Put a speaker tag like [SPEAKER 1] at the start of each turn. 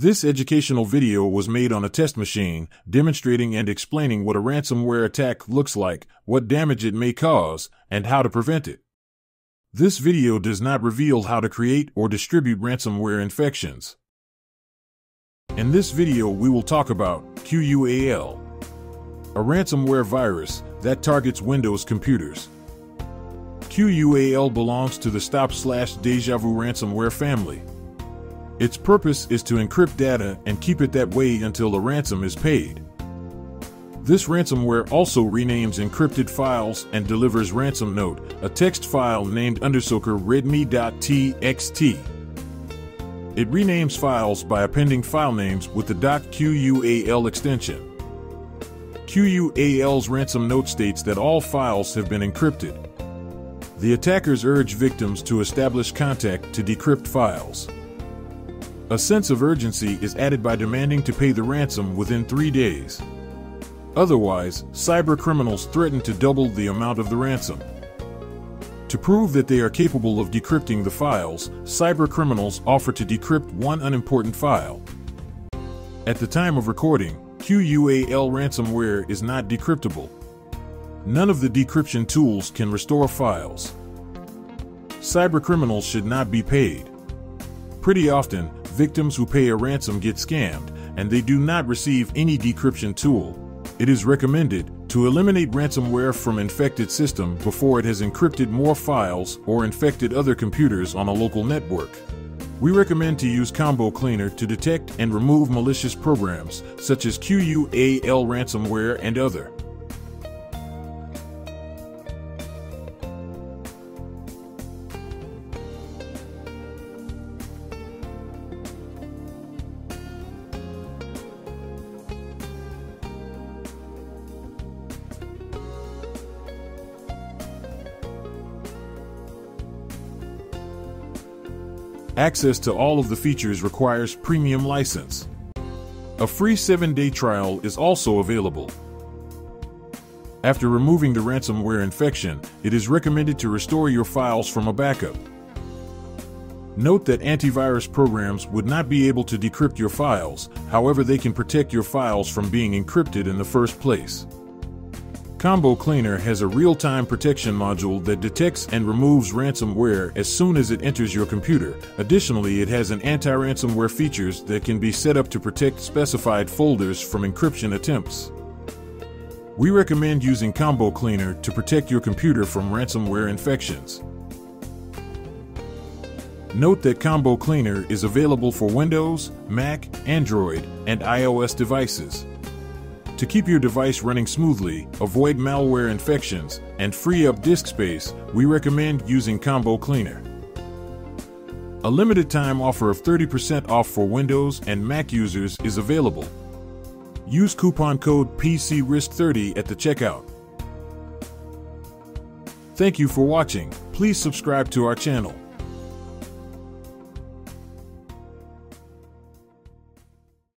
[SPEAKER 1] This educational video was made on a test machine, demonstrating and explaining what a ransomware attack looks like, what damage it may cause, and how to prevent it. This video does not reveal how to create or distribute ransomware infections. In this video, we will talk about QUAL, a ransomware virus that targets Windows computers. QUAL belongs to the Stop Slash Deja Vu ransomware family. Its purpose is to encrypt data and keep it that way until a ransom is paid. This ransomware also renames encrypted files and delivers ransom note, a text file named underscore readme.txt. It renames files by appending file names with the .qual extension. QUAL's ransom note states that all files have been encrypted. The attackers urge victims to establish contact to decrypt files. A sense of urgency is added by demanding to pay the ransom within three days. Otherwise, cyber criminals threaten to double the amount of the ransom. To prove that they are capable of decrypting the files, cyber criminals offer to decrypt one unimportant file. At the time of recording, QUAL ransomware is not decryptable. None of the decryption tools can restore files. Cyber criminals should not be paid. Pretty often, victims who pay a ransom get scammed, and they do not receive any decryption tool. It is recommended to eliminate ransomware from infected system before it has encrypted more files or infected other computers on a local network. We recommend to use Combo Cleaner to detect and remove malicious programs such as QUAL ransomware and other. Access to all of the features requires premium license. A free 7-day trial is also available. After removing the ransomware infection, it is recommended to restore your files from a backup. Note that antivirus programs would not be able to decrypt your files, however they can protect your files from being encrypted in the first place. Combo Cleaner has a real-time protection module that detects and removes ransomware as soon as it enters your computer. Additionally, it has an anti-ransomware features that can be set up to protect specified folders from encryption attempts. We recommend using Combo Cleaner to protect your computer from ransomware infections. Note that Combo Cleaner is available for Windows, Mac, Android, and iOS devices. To keep your device running smoothly, avoid malware infections, and free up disk space, we recommend using Combo Cleaner. A limited time offer of 30% off for Windows and Mac users is available. Use coupon code PCRISK30 at the checkout. Thank you for watching. Please subscribe to our channel.